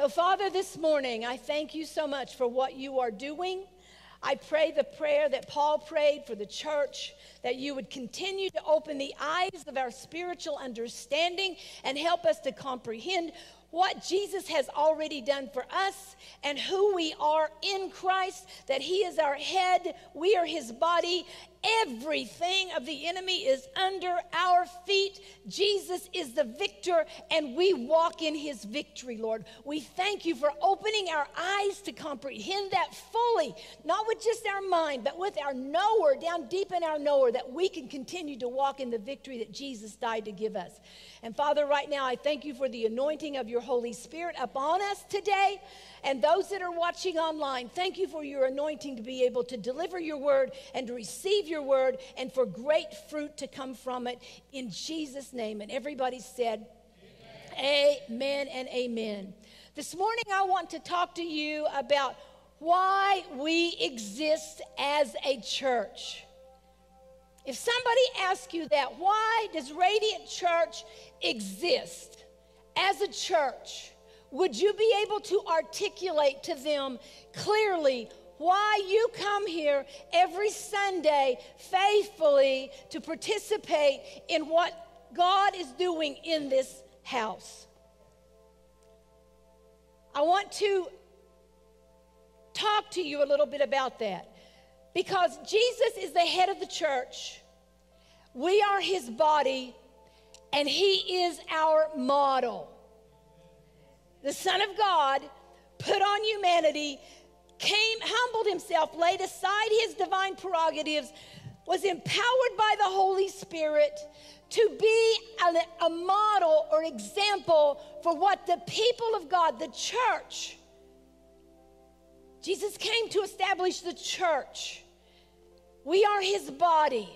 So, Father, this morning, I thank you so much for what you are doing. I pray the prayer that Paul prayed for the church that you would continue to open the eyes of our spiritual understanding and help us to comprehend what Jesus has already done for us and who we are in Christ, that He is our head, we are His body. Everything of the enemy is under our feet. Jesus is the victor, and we walk in His victory, Lord. We thank you for opening our eyes to comprehend that fully, not with just our mind, but with our knower, down deep in our knower, that we can continue to walk in the victory that Jesus died to give us. And Father, right now, I thank you for the anointing of your Holy Spirit upon us today. And those that are watching online, thank you for your anointing to be able to deliver your word and to receive your word and for great fruit to come from it in Jesus' name. And everybody said, Amen, amen and amen. This morning, I want to talk to you about why we exist as a church. If somebody asks you that, why does Radiant Church exist as a church? Would you be able to articulate to them clearly why you come here every Sunday faithfully to participate in what God is doing in this house? I want to talk to you a little bit about that. Because Jesus is the head of the church, we are his body, and he is our model. The Son of God put on humanity, came, humbled himself, laid aside his divine prerogatives, was empowered by the Holy Spirit to be a, a model or example for what the people of God, the church, Jesus came to establish the church. We are his body.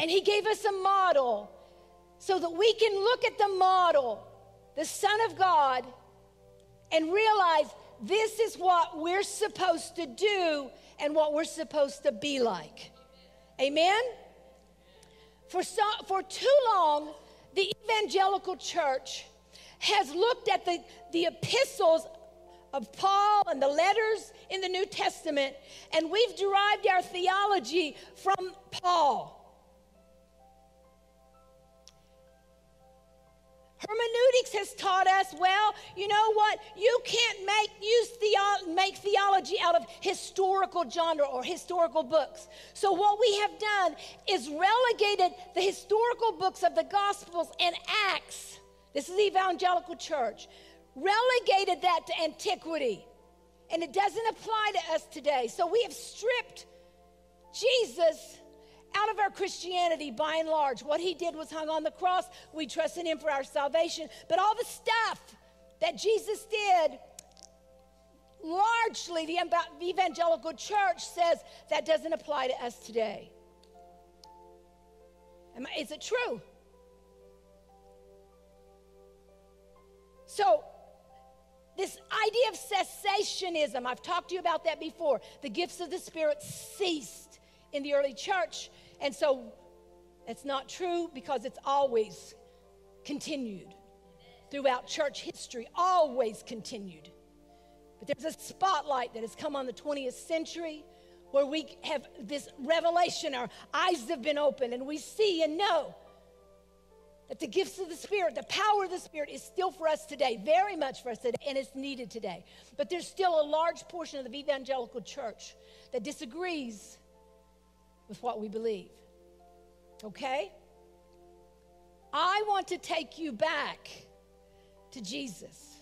And he gave us a model so that we can look at the model, the Son of God, and realize this is what we're supposed to do and what we're supposed to be like. Amen? For, so, for too long, the evangelical church has looked at the, the epistles of Paul and the letters in the New Testament, and we've derived our theology from Paul. Hermeneutics has taught us, well, you know what? You can't make use theo- make theology out of historical genre or historical books. So what we have done is relegated the historical books of the Gospels and Acts. This is the evangelical church relegated that to antiquity. And it doesn't apply to us today. So we have stripped Jesus out of our Christianity by and large. What he did was hung on the cross. We trust in him for our salvation. But all the stuff that Jesus did, largely the evangelical church says that doesn't apply to us today. Is it true? So this idea of cessationism, I've talked to you about that before. The gifts of the Spirit ceased in the early church. And so it's not true because it's always continued throughout church history, always continued. But there's a spotlight that has come on the 20th century where we have this revelation, our eyes have been opened, and we see and know that the gifts of the Spirit, the power of the Spirit is still for us today, very much for us today, and it's needed today. But there's still a large portion of the evangelical church that disagrees with what we believe. Okay? I want to take you back to Jesus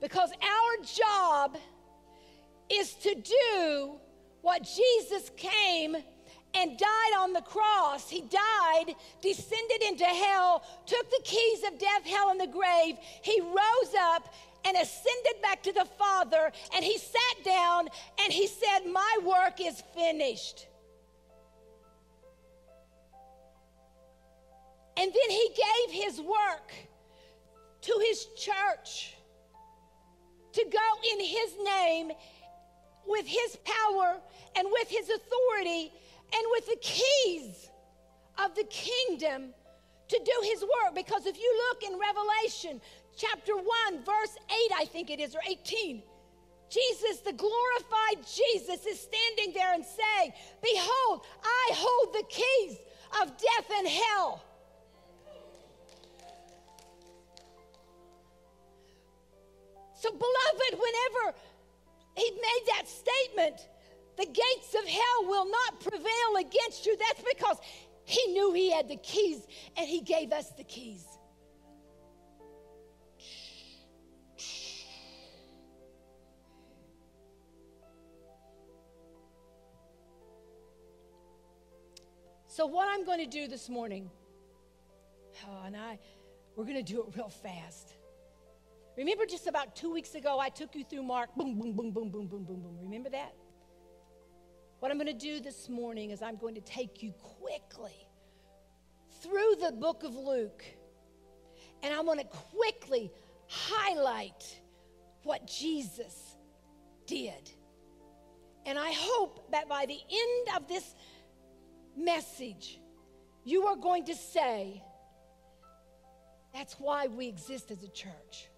because our job is to do what Jesus came and died on the cross. He died, descended into hell, took the keys of death, hell, and the grave. He rose up and ascended back to the Father, and he sat down and he said, My work is finished. And then he gave his work to his church to go in his name with his power and with his authority and with the keys of the kingdom to do his work. Because if you look in Revelation chapter 1, verse 8, I think it is, or 18. Jesus, the glorified Jesus, is standing there and saying, Behold, I hold the keys of death and hell. So, beloved, whenever he made that statement, the gates of hell will not prevail against you. That's because he knew he had the keys and he gave us the keys. So, what I'm going to do this morning, oh, and I, we're going to do it real fast. Remember just about two weeks ago, I took you through Mark. Boom, boom, boom, boom, boom, boom, boom, boom. Remember that? What I'm going to do this morning is I'm going to take you quickly through the book of Luke, and I'm going to quickly highlight what Jesus did. And I hope that by the end of this message, you are going to say, that's why we exist as a church.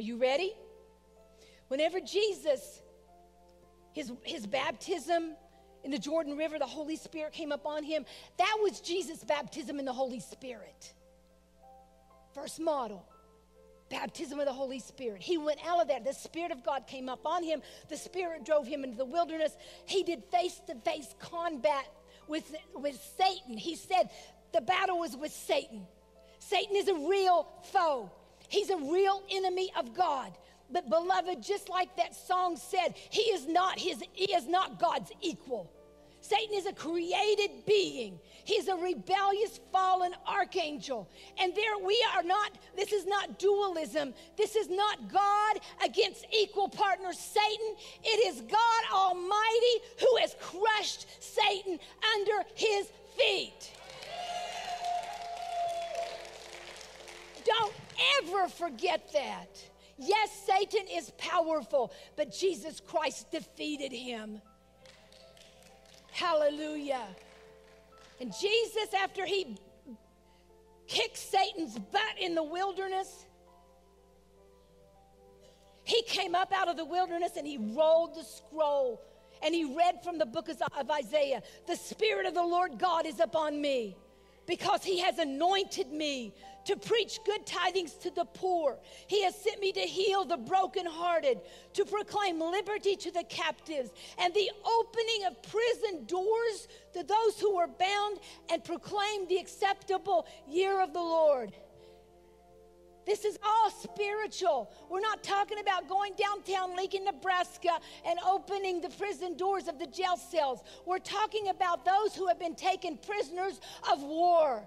Are you ready? Whenever Jesus, his, his baptism in the Jordan River, the Holy Spirit came upon him, that was Jesus' baptism in the Holy Spirit. First model baptism of the Holy Spirit. He went out of that. The Spirit of God came up on him. The Spirit drove him into the wilderness. He did face to face combat with, with Satan. He said the battle was with Satan. Satan is a real foe, he's a real enemy of God. But beloved, just like that song said, he is not his he is not God's equal. Satan is a created being. He's a rebellious fallen archangel. And there we are not, this is not dualism. This is not God against equal partner Satan. It is God Almighty who has crushed Satan under his feet. Don't ever forget that. Yes, Satan is powerful, but Jesus Christ defeated him. Hallelujah. And Jesus, after he kicked Satan's butt in the wilderness, he came up out of the wilderness and he rolled the scroll and he read from the book of Isaiah The Spirit of the Lord God is upon me because he has anointed me to preach good tidings to the poor. He has sent me to heal the brokenhearted, to proclaim liberty to the captives, and the opening of prison doors to those who are bound, and proclaim the acceptable year of the Lord. This is all spiritual. We're not talking about going downtown Lincoln, Nebraska and opening the prison doors of the jail cells. We're talking about those who have been taken prisoners of war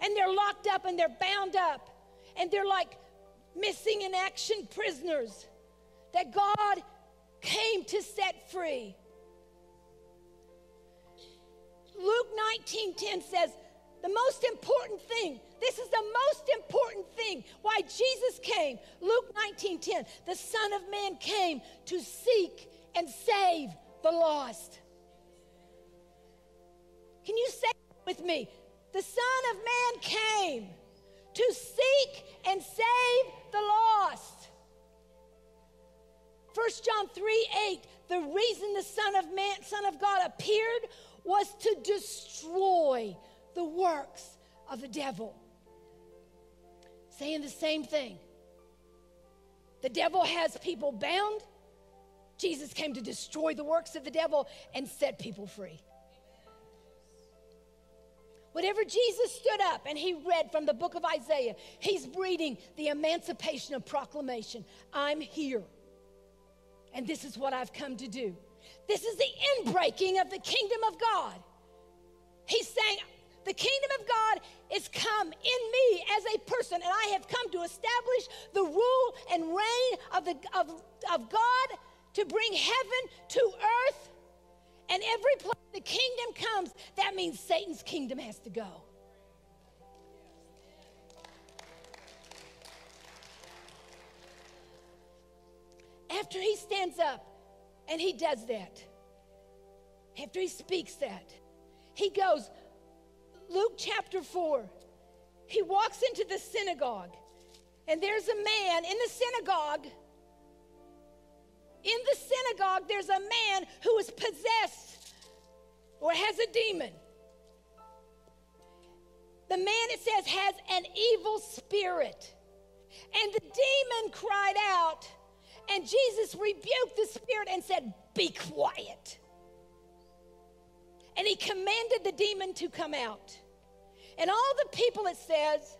and they're locked up and they're bound up and they're like missing in action prisoners that God came to set free. Luke 19:10 says, the most important thing, this is the most important thing why Jesus came. Luke 19:10, the Son of Man came to seek and save the lost. Can you say with me? the Son of Man came to seek and save the lost. 1 John 3 8, the reason the Son of Man, Son of God appeared was to destroy the works of the devil. Saying the same thing. The devil has people bound. Jesus came to destroy the works of the devil and set people free. Whenever Jesus stood up and he read from the book of Isaiah, he's reading the emancipation of proclamation. I'm here. And this is what I've come to do. This is the inbreaking of the kingdom of God. He's saying, the kingdom of God is come in me as a person, and I have come to establish the rule and reign of, the, of, of God to bring heaven to earth and every place the kingdom comes, that means Satan's kingdom has to go. After he stands up and he does that, after he speaks that, he goes, Luke chapter 4, he walks into the synagogue, and there's a man in the synagogue. In the synagogue, there's a man who is possessed or has a demon. The man, it says, has an evil spirit. And the demon cried out, and Jesus rebuked the spirit and said, Be quiet. And he commanded the demon to come out. And all the people, it says,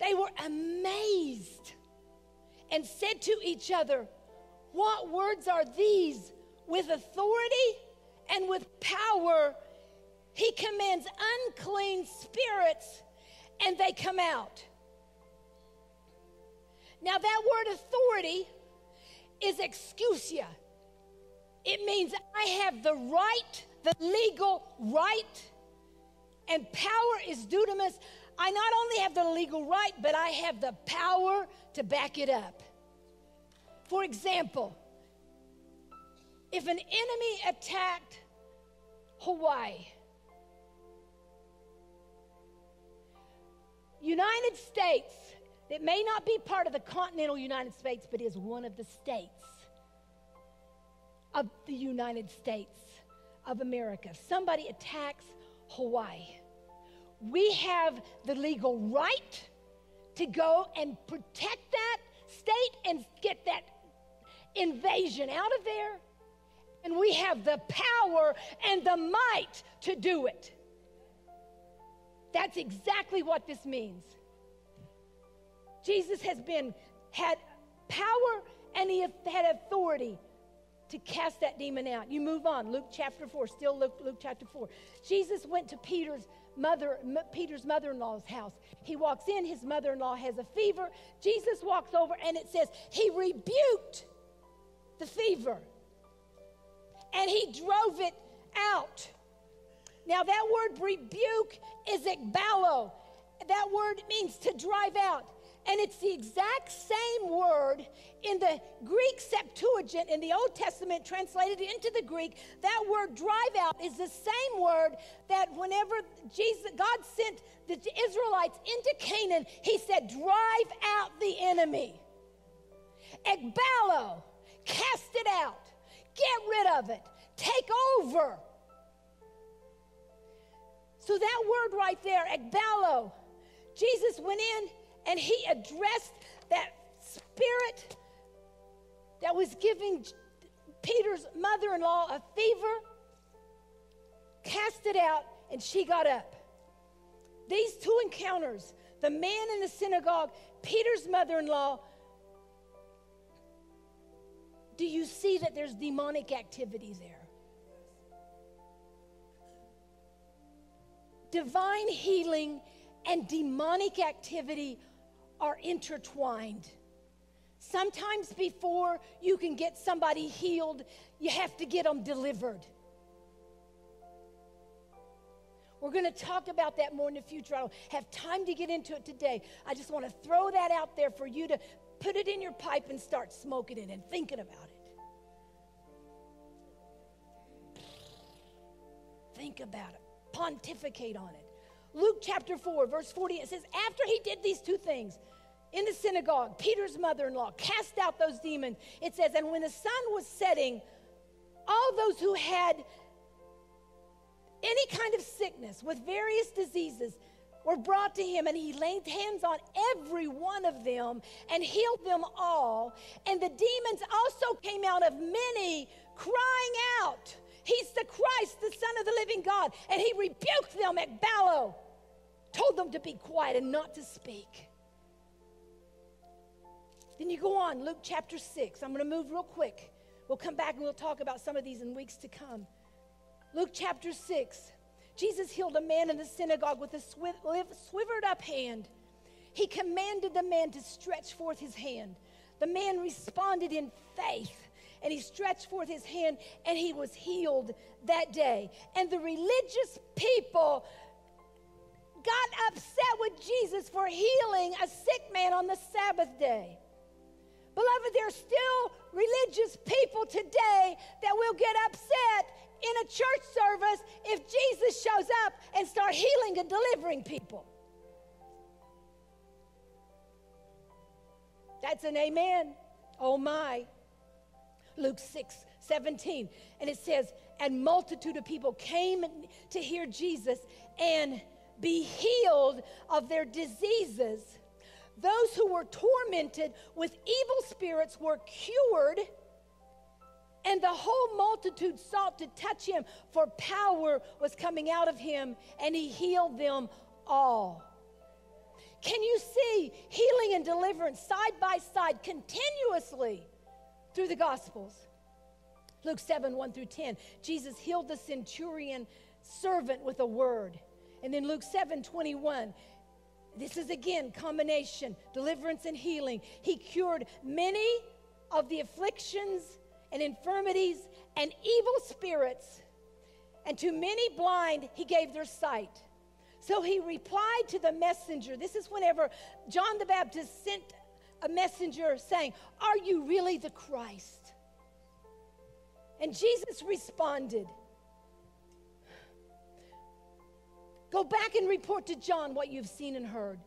they were amazed and said to each other, What words are these? With authority and with power, he commands unclean spirits and they come out. Now, that word authority is exousia. It means I have the right, the legal right, and power is dunamis. I not only have the legal right, but I have the power to back it up. For example, if an enemy attacked Hawaii, United States, that may not be part of the continental United States, but is one of the states of the United States of America. Somebody attacks Hawaii. We have the legal right to go and protect that state and get that invasion out of there. And we have the power and the might to do it. That's exactly what this means. Jesus has been had power and he had authority to cast that demon out. You move on. Luke chapter 4, still Luke, Luke chapter 4. Jesus went to Peter's mother Peter's mother-in-law's house. He walks in, his mother-in-law has a fever. Jesus walks over and it says he rebuked the fever. And he drove it out. Now that word rebuke is ekbalo. That word means to drive out. And it's the exact same word in the Greek Septuagint in the Old Testament translated into the Greek. That word drive out is the same word that whenever Jesus God sent the Israelites into Canaan, he said, "Drive out the enemy." Ekbalo, cast it out. Get rid of it. Take over. So that word right there, ekbalo, Jesus went in and he addressed that spirit that was giving Peter's mother in law a fever, cast it out, and she got up. These two encounters, the man in the synagogue, Peter's mother in law, do you see that there's demonic activity there? Divine healing and demonic activity are intertwined. Sometimes before you can get somebody healed, you have to get them delivered. We're going to talk about that more in the future. I don't have time to get into it today. I just want to throw that out there for you to put it in your pipe and start smoking it and thinking about it. Think about it, pontificate on it. Luke chapter 4, verse 40, it says, After he did these two things, in the synagogue, Peter's mother in law cast out those demons. It says, and when the sun was setting, all those who had any kind of sickness with various diseases were brought to him, and he laid hands on every one of them and healed them all. And the demons also came out of many, crying out, He's the Christ, the Son of the living God. And he rebuked them ekbalo, told them to be quiet and not to speak. Then you go on, Luke chapter 6. I'm going to move real quick. We'll come back and we'll talk about some of these in weeks to come. Luke chapter 6. Jesus healed a man in the synagogue with a swivered up hand. He commanded the man to stretch forth his hand. The man responded in faith and he stretched forth his hand and he was healed that day. And the religious people got upset with Jesus for healing a sick man on the Sabbath day. Beloved, there's still religious people today that will get upset in a church service if Jesus shows up and start healing and delivering people. That's an amen. Oh my. Luke 6 17. And it says, And multitude of people came to hear Jesus and be healed of their diseases. Those who were tormented with evil spirits were cured, and the whole multitude sought to touch him, for power was coming out of him, and he healed them all. Can you see healing and deliverance side by side continuously through the Gospels? Luke 7 1 through 10. Jesus healed the centurion servant with a word. And then Luke 7 21. This is again combination deliverance and healing. He cured many of the afflictions and infirmities and evil spirits, and to many blind he gave their sight. So he replied to the messenger. This is whenever John the Baptist sent a messenger saying, Are you really the Christ? And Jesus responded, Go back and report to John what you've seen and heard.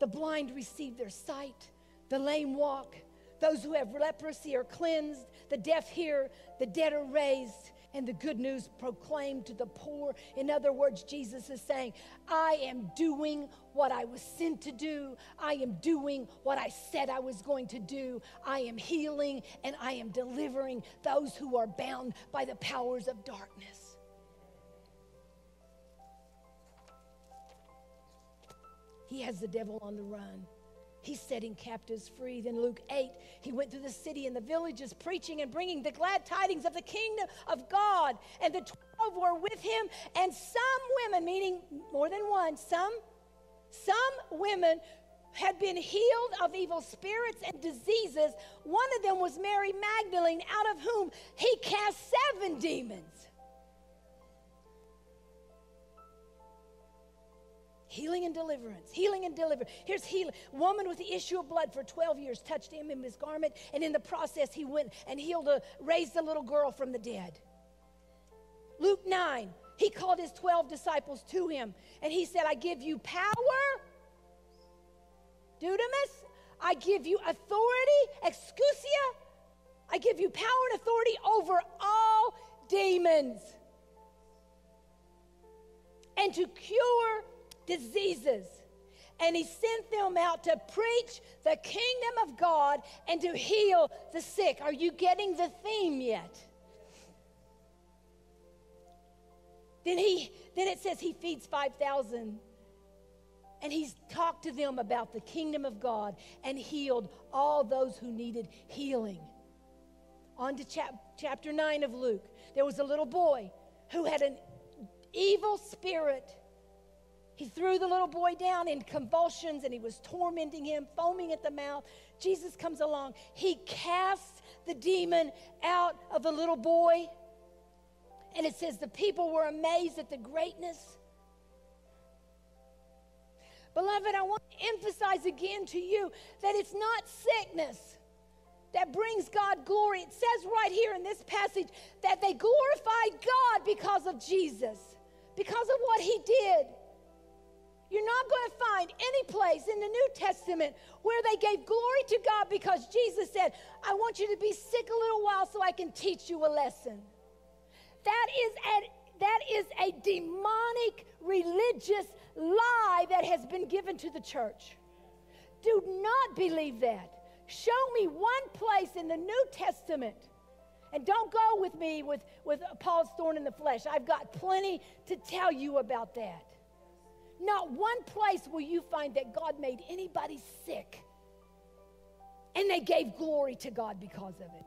The blind receive their sight, the lame walk, those who have leprosy are cleansed, the deaf hear, the dead are raised, and the good news proclaimed to the poor. In other words, Jesus is saying, I am doing what I was sent to do. I am doing what I said I was going to do. I am healing and I am delivering those who are bound by the powers of darkness. He has the devil on the run. He's setting captives free. Then Luke 8, he went through the city and the villages preaching and bringing the glad tidings of the kingdom of God. And the 12 were with him, and some women, meaning more than one, some, some women had been healed of evil spirits and diseases. One of them was Mary Magdalene, out of whom he cast seven demons. Healing and deliverance. Healing and deliverance. Here's healing. Woman with the issue of blood for 12 years touched him in his garment, and in the process, he went and healed a, raised a little girl from the dead. Luke 9, he called his 12 disciples to him, and he said, I give you power, dunamis, I give you authority, exousia, I give you power and authority over all demons, and to cure diseases. And he sent them out to preach the kingdom of God and to heal the sick. Are you getting the theme yet? Then he then it says he feeds 5,000 and he's talked to them about the kingdom of God and healed all those who needed healing. On to chap- chapter 9 of Luke. There was a little boy who had an evil spirit he threw the little boy down in convulsions and he was tormenting him, foaming at the mouth. Jesus comes along. He casts the demon out of the little boy. And it says the people were amazed at the greatness. Beloved, I want to emphasize again to you that it's not sickness that brings God glory. It says right here in this passage that they glorified God because of Jesus, because of what he did. You're not going to find any place in the New Testament where they gave glory to God because Jesus said, I want you to be sick a little while so I can teach you a lesson. That is a, that is a demonic religious lie that has been given to the church. Do not believe that. Show me one place in the New Testament. And don't go with me with, with Paul's thorn in the flesh. I've got plenty to tell you about that. Not one place will you find that God made anybody sick and they gave glory to God because of it.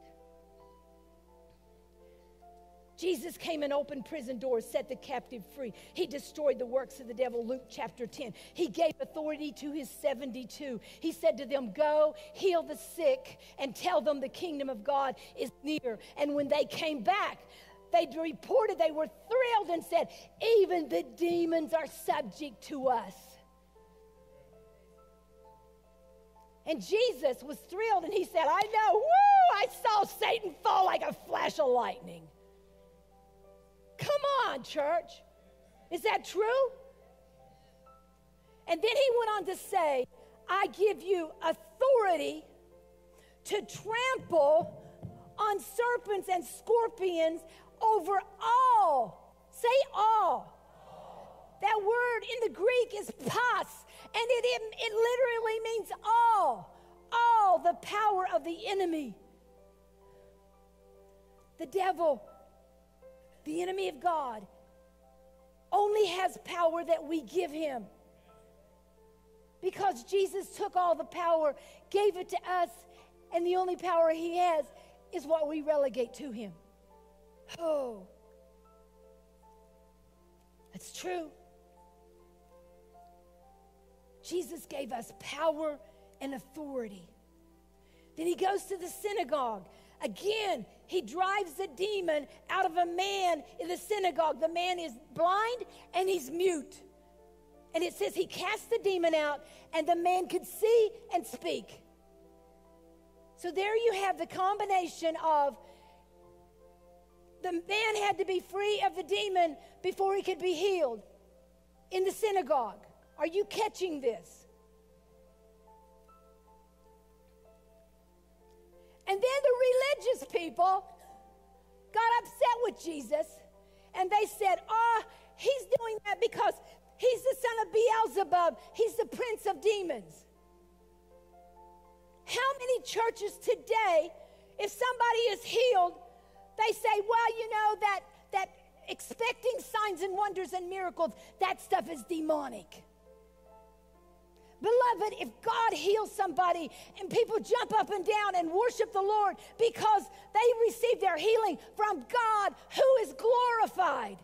Jesus came and opened prison doors, set the captive free. He destroyed the works of the devil, Luke chapter 10. He gave authority to his 72. He said to them, Go, heal the sick, and tell them the kingdom of God is near. And when they came back, they reported they were thrilled and said, Even the demons are subject to us. And Jesus was thrilled and he said, I know, woo, I saw Satan fall like a flash of lightning. Come on, church. Is that true? And then he went on to say, I give you authority to trample on serpents and scorpions over all. Say all. That word in the Greek is pas, and it, it, it literally means all. All the power of the enemy. The devil, the enemy of God, only has power that we give him. Because Jesus took all the power, gave it to us, and the only power he has is what we relegate to him. Oh, that's true. Jesus gave us power and authority. Then he goes to the synagogue. Again, he drives a demon out of a man in the synagogue. The man is blind and he's mute. And it says he cast the demon out, and the man could see and speak. So there you have the combination of the man had to be free of the demon before he could be healed in the synagogue. Are you catching this? And then the religious people got upset with Jesus and they said, Oh, he's doing that because he's the son of Beelzebub, he's the prince of demons. How many churches today, if somebody is healed, they say, well, you know, that, that expecting signs and wonders and miracles, that stuff is demonic. Beloved, if God heals somebody and people jump up and down and worship the Lord because they receive their healing from God who is glorified.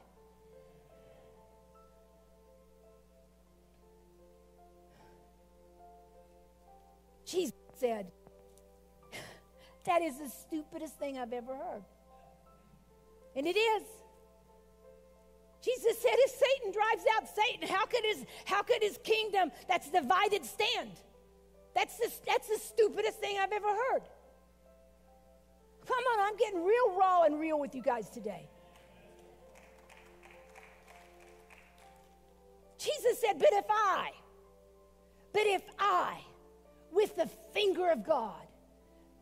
Jesus said, That is the stupidest thing I've ever heard. And it is. Jesus said, if Satan drives out Satan, how could his, how could his kingdom that's divided stand? That's the, that's the stupidest thing I've ever heard. Come on, I'm getting real raw and real with you guys today. Jesus said, but if I, but if I, with the finger of God,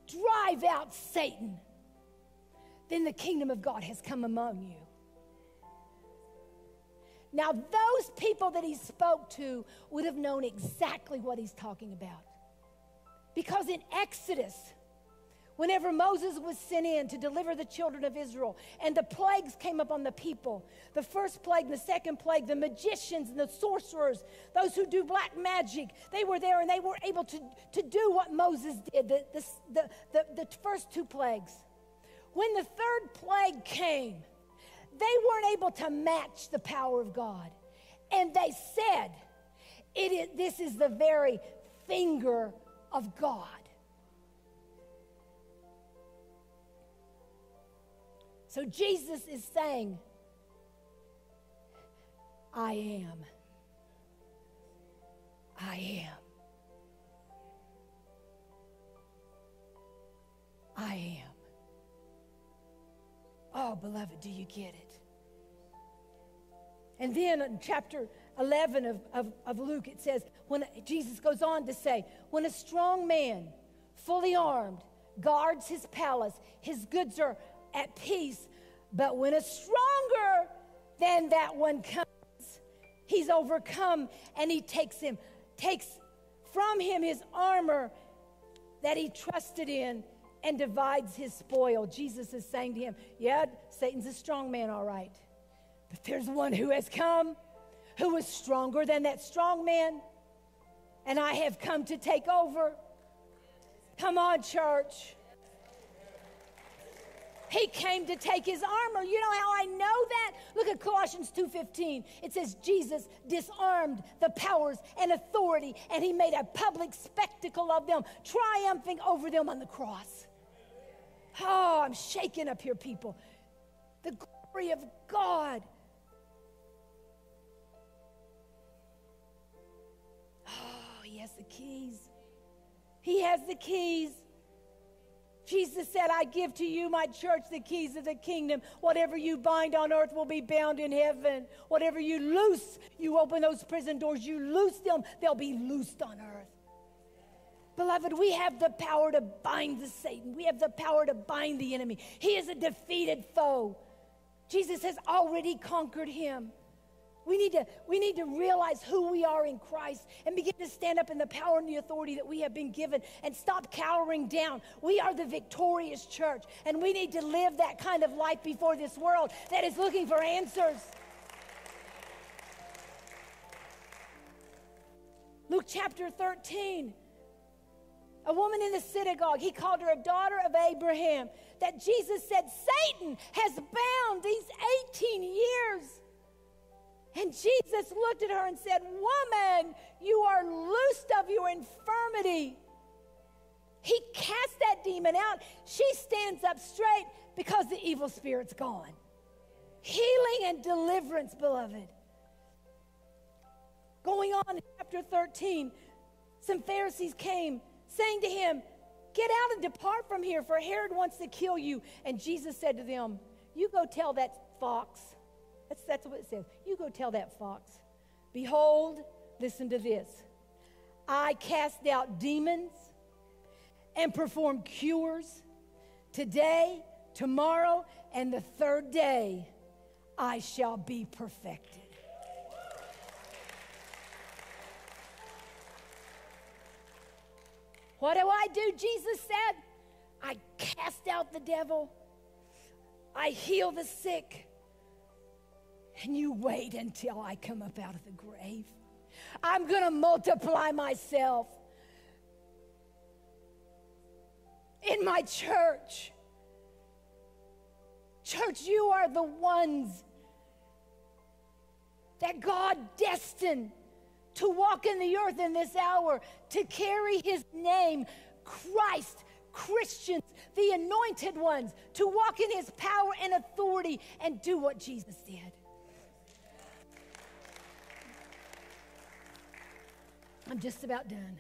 drive out Satan, then the kingdom of God has come among you. Now, those people that he spoke to would have known exactly what he's talking about. Because in Exodus, whenever Moses was sent in to deliver the children of Israel, and the plagues came upon the people the first plague, the second plague, the magicians and the sorcerers, those who do black magic, they were there and they were able to, to do what Moses did, the, the, the, the, the first two plagues. When the third plague came, they weren't able to match the power of God. And they said, it is, This is the very finger of God. So Jesus is saying, I am. I am. I am. Oh, beloved, do you get it? And then in chapter 11 of, of, of, Luke, it says, when Jesus goes on to say, when a strong man, fully armed, guards his palace, his goods are at peace. But when a stronger than that one comes, he's overcome and he takes him, takes from him his armor that he trusted in and divides his spoil. Jesus is saying to him, Yeah, Satan's a strong man, all right. But there's one who has come who is stronger than that strong man, and I have come to take over. Come on, church. He came to take his armor. You know how I know that? Look at Colossians 2:15. It says Jesus disarmed the powers and authority and he made a public spectacle of them, triumphing over them on the cross. Oh, I'm shaking up here people. The glory of God. Oh, he has the keys. He has the keys. Jesus said, I give to you, my church, the keys of the kingdom. Whatever you bind on earth will be bound in heaven. Whatever you loose, you open those prison doors, you loose them, they'll be loosed on earth. Beloved, we have the power to bind the Satan. We have the power to bind the enemy. He is a defeated foe. Jesus has already conquered him. We need, to, we need to realize who we are in Christ and begin to stand up in the power and the authority that we have been given and stop cowering down. We are the victorious church, and we need to live that kind of life before this world that is looking for answers. Luke chapter 13. A woman in the synagogue, he called her a daughter of Abraham. That Jesus said, Satan has bound these 18 years. And Jesus looked at her and said, Woman, you are loosed of your infirmity. He cast that demon out. She stands up straight because the evil spirit's gone. Healing and deliverance, beloved. Going on in chapter 13, some Pharisees came saying to him, Get out and depart from here, for Herod wants to kill you. And Jesus said to them, You go tell that fox. That's, that's what it says. You go tell that fox. Behold, listen to this. I cast out demons and perform cures today, tomorrow, and the third day I shall be perfected. What do I do? Jesus said, I cast out the devil, I heal the sick, and you wait until I come up out of the grave. I'm going to multiply myself in my church. Church, you are the ones that God destined to walk in the earth in this hour, to carry his name, Christ, Christians, the anointed ones, to walk in his power and authority and do what Jesus did. I'm just about done.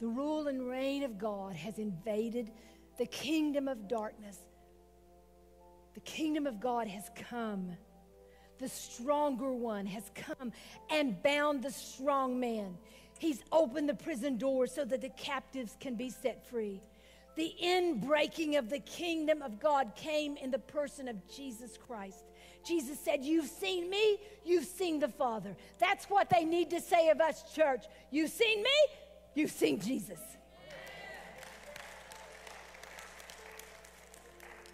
The rule and reign of God has invaded the kingdom of darkness. The kingdom of God has come the stronger one has come and bound the strong man. He's opened the prison doors so that the captives can be set free. The inbreaking of the kingdom of God came in the person of Jesus Christ. Jesus said, You've seen me, you've seen the Father. That's what they need to say of us, church. You've seen me, you've seen Jesus.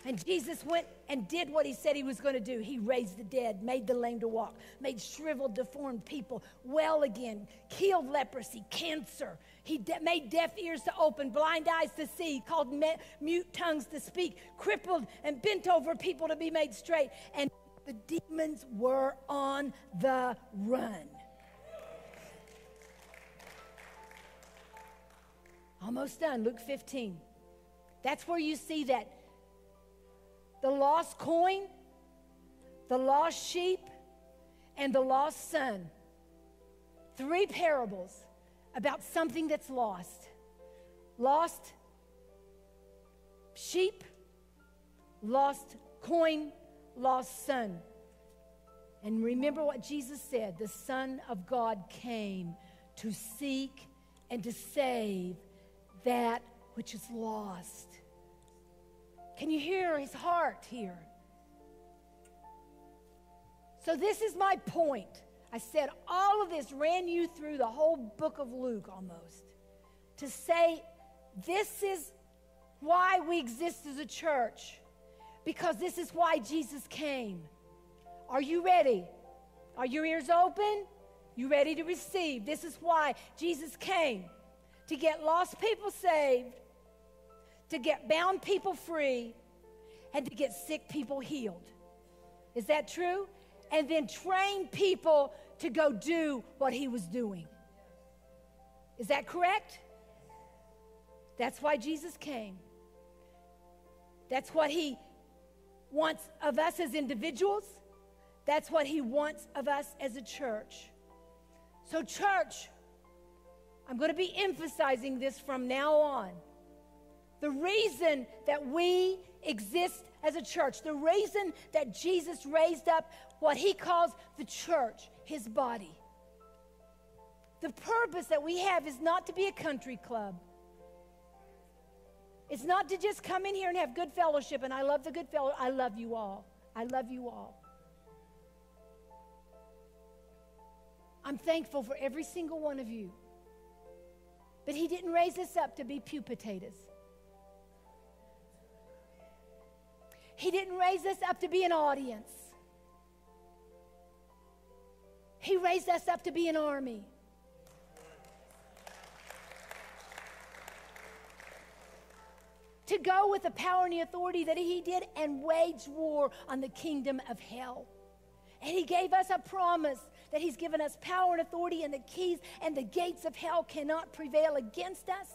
And Jesus went and did what he said he was going to do. He raised the dead, made the lame to walk, made shriveled, deformed people well again, killed leprosy, cancer. He de- made deaf ears to open, blind eyes to see, called me- mute tongues to speak, crippled and bent over people to be made straight. And the demons were on the run. Almost done. Luke 15. That's where you see that the lost coin, the lost sheep, and the lost son. Three parables about something that's lost lost sheep, lost coin, lost son. And remember what Jesus said the Son of God came to seek and to save that which is lost. Can you hear his heart here? So, this is my point. I said all of this ran you through the whole book of Luke almost to say this is why we exist as a church, because this is why Jesus came. Are you ready? Are your ears open? You ready to receive? This is why Jesus came to get lost people saved to get bound people free and to get sick people healed. Is that true? And then train people to go do what he was doing. Is that correct? That's why Jesus came. That's what he wants of us as individuals. That's what he wants of us as a church. So, church, I'm going to be emphasizing this from now on. The reason that we exist as a church, the reason that Jesus raised up what he calls the church, his body, The purpose that we have is not to be a country club. It's not to just come in here and have good fellowship, and I love the good fellow. I love you all. I love you all. I'm thankful for every single one of you. But He didn't raise us up to be pew potatoes. He didn't raise us up to be an audience. He raised us up to be an army. To go with the power and the authority that he did and wage war on the kingdom of hell. And he gave us a promise that he's given us power and authority and the keys, and the gates of hell cannot prevail against us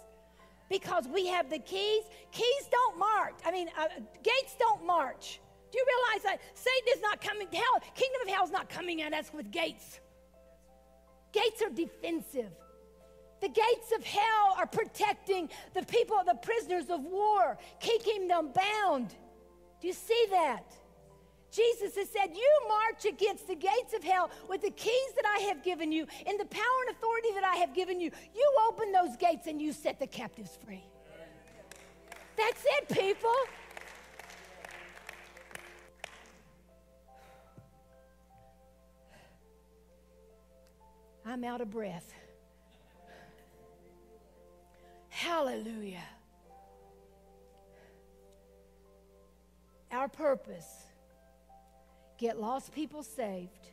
because we have the keys. Keys don't march. I mean, uh, gates don't march. Do you realize that Satan is not coming? Hell, kingdom of hell is not coming at us with gates. Gates are defensive. The gates of hell are protecting the people, the prisoners of war, keeping them bound. Do you see that? Jesus has said, You march against the gates of hell with the keys that I have given you, and the power and authority that I have given you. You open those gates and you set the captives free. That's it, people. I'm out of breath. Hallelujah. Our purpose get lost people saved,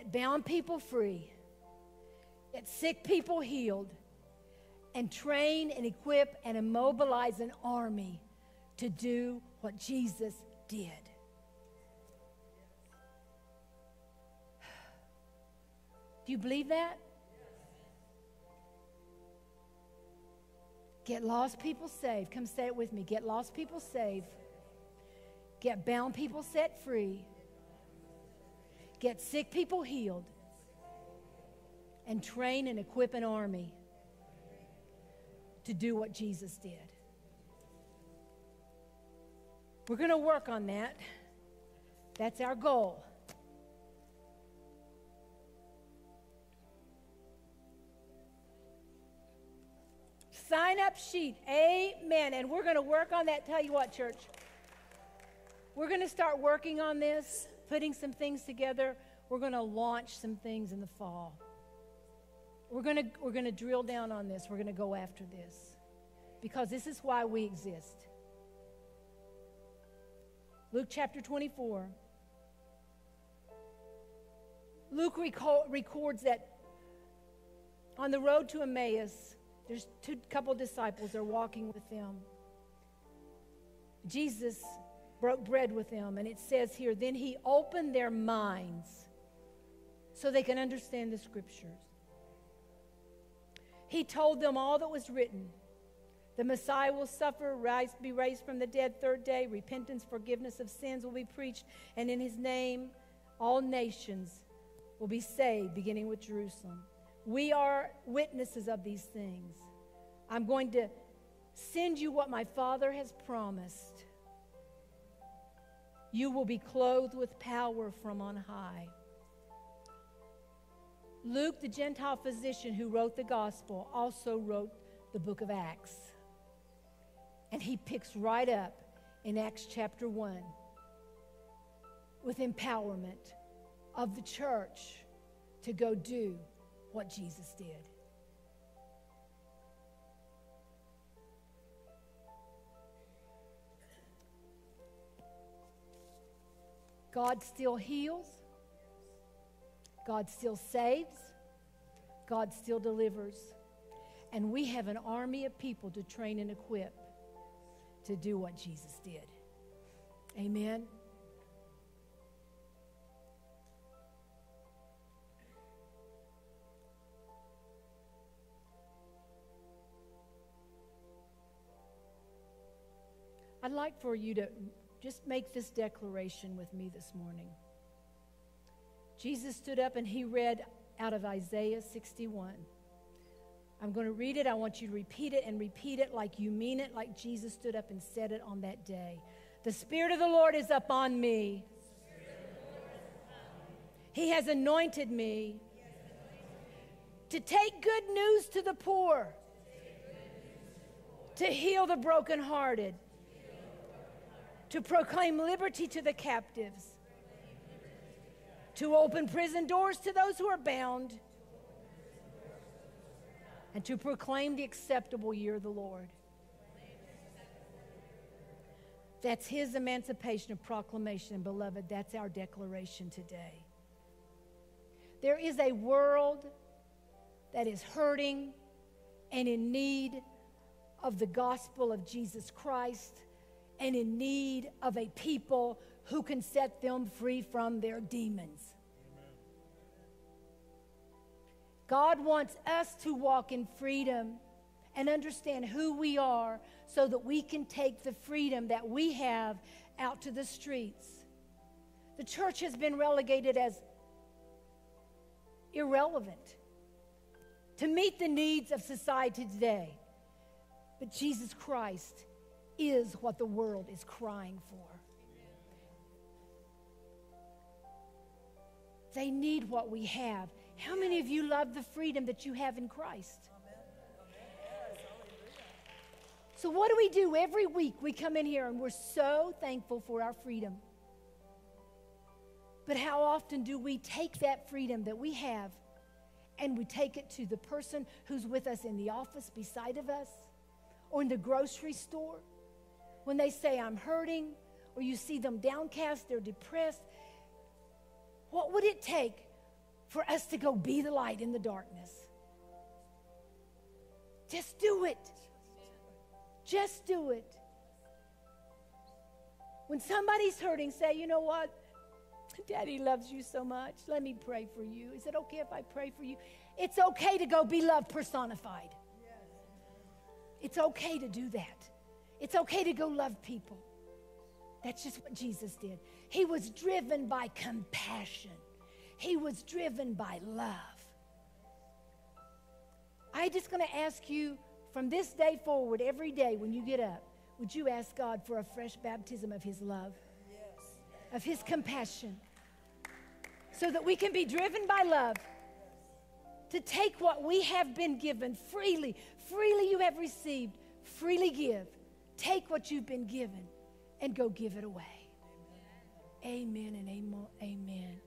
Get bound people free, get sick people healed, and train and equip and immobilize an army to do what Jesus did. Do you believe that? Get lost people saved. Come say it with me. Get lost people saved. Get bound people set free. Get sick people healed. And train and equip an army to do what Jesus did. We're going to work on that. That's our goal. Sign up sheet. Amen. And we're going to work on that. Tell you what, church. We're going to start working on this, putting some things together. We're going to launch some things in the fall. We're going to, we're going to drill down on this. We're going to go after this because this is why we exist. Luke chapter 24. Luke records that on the road to Emmaus, there's two couple disciples are walking with them. Jesus broke bread with them, and it says here, then he opened their minds so they can understand the scriptures. He told them all that was written. The Messiah will suffer, rise, be raised from the dead third day. Repentance, forgiveness of sins will be preached, and in his name, all nations will be saved, beginning with Jerusalem. We are witnesses of these things. I'm going to send you what my Father has promised. You will be clothed with power from on high. Luke, the Gentile physician who wrote the gospel, also wrote the book of Acts. And he picks right up in Acts chapter 1 with empowerment of the church to go do what Jesus did. God still heals, God still saves, God still delivers. And we have an army of people to train and equip to do what Jesus did. Amen. I'd like for you to just make this declaration with me this morning. Jesus stood up and he read out of Isaiah 61. I'm going to read it. I want you to repeat it and repeat it like you mean it, like Jesus stood up and said it on that day. The Spirit of the Lord is upon me. He has anointed me to take good news to the poor, to heal the brokenhearted, to proclaim liberty to the captives, to open prison doors to those who are bound, and to proclaim the acceptable year of the Lord. That's his emancipation of proclamation. Beloved, that's our declaration today. There is a world that is hurting and in need of the gospel of Jesus Christ and in need of a people who can set them free from their demons. God wants us to walk in freedom and understand who we are so that we can take the freedom that we have out to the streets. The church has been relegated as irrelevant to meet the needs of society today. But Jesus Christ is what the world is crying for. They need what we have. How many of you love the freedom that you have in Christ? So, what do we do every week? We come in here and we're so thankful for our freedom. But how often do we take that freedom that we have and we take it to the person who's with us in the office beside of us or in the grocery store? When they say, I'm hurting, or you see them downcast, they're depressed, what would it take for us to go be the light in the darkness? Just do it. Just do it. When somebody's hurting, say, you know what? Daddy loves you so much. Let me pray for you. Is it okay if I pray for you? It's okay to go be love personified. It's okay to do that. It's okay to go love people. That's just what Jesus did. He was driven by compassion, he was driven by love. I'm just going to ask you from this day forward, every day when you get up, would you ask God for a fresh baptism of His love, yes. of His compassion, so that we can be driven by love to take what we have been given freely, freely you have received, freely give. Take what you've been given and go give it away. Amen, amen and amen. Amen.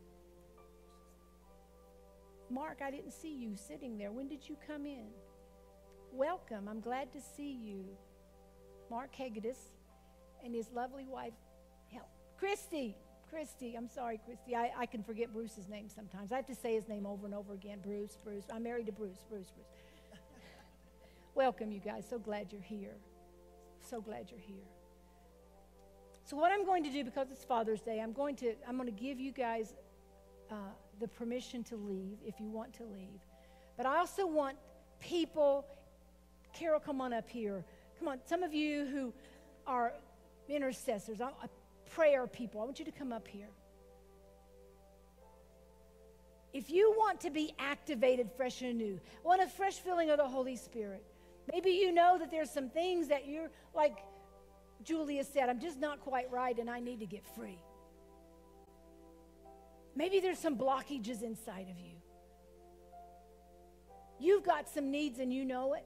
Mark, I didn't see you sitting there. When did you come in? Welcome. I'm glad to see you. Mark Hegedus and his lovely wife, help. Christy. Christy, I'm sorry, Christy. I, I can forget Bruce's name sometimes. I have to say his name over and over again. Bruce, Bruce. I'm married to Bruce, Bruce, Bruce. Welcome, you guys. So glad you're here. So glad you're here. So what I'm going to do because it's Father's Day, I'm going to I'm going to give you guys uh, the permission to leave if you want to leave. But I also want people Carol, come on up here. Come on, some of you who are intercessors, prayer people, I want you to come up here. If you want to be activated fresh and new, want a fresh filling of the Holy Spirit, maybe you know that there's some things that you're like Julia said, I'm just not quite right and I need to get free. Maybe there's some blockages inside of you. You've got some needs and you know it.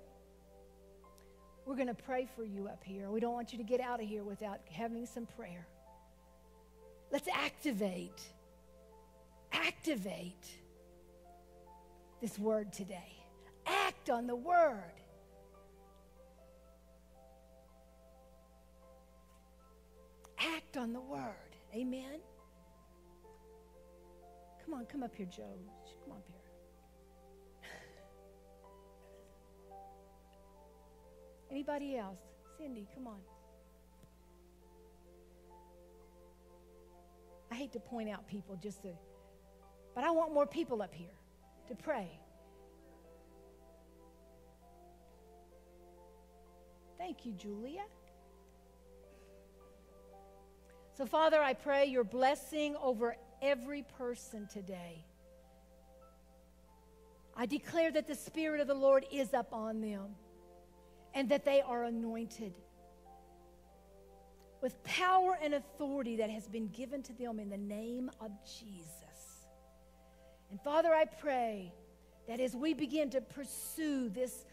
We're going to pray for you up here. We don't want you to get out of here without having some prayer. Let's activate, activate this word today. Act on the word. Act on the word. Amen. Come on, come up here, Joe. Come up here. Anybody else? Cindy, come on. I hate to point out people just to, but I want more people up here to pray. Thank you, Julia. So, Father, I pray your blessing over every person today. I declare that the Spirit of the Lord is up on them and that they are anointed with power and authority that has been given to them in the name of Jesus. And Father, I pray that as we begin to pursue this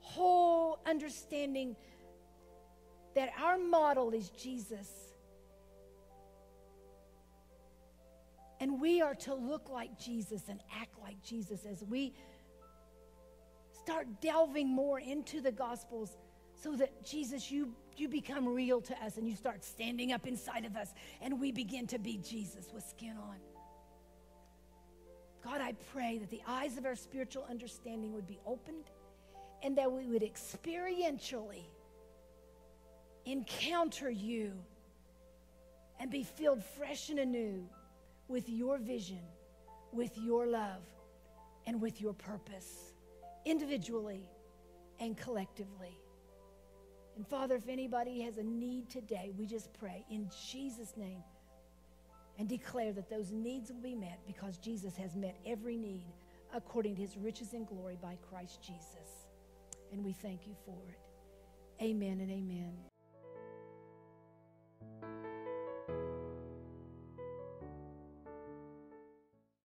whole understanding that our model is Jesus, and we are to look like Jesus and act like Jesus as we start delving more into the Gospels so that Jesus, you, you become real to us and you start standing up inside of us and we begin to be Jesus with skin on. God, I pray that the eyes of our spiritual understanding would be opened and that we would experientially encounter you and be filled fresh and anew with your vision, with your love, and with your purpose, individually and collectively. And Father, if anybody has a need today, we just pray in Jesus' name and declare that those needs will be met because Jesus has met every need according to his riches and glory by Christ Jesus. And we thank you for it. Amen and amen.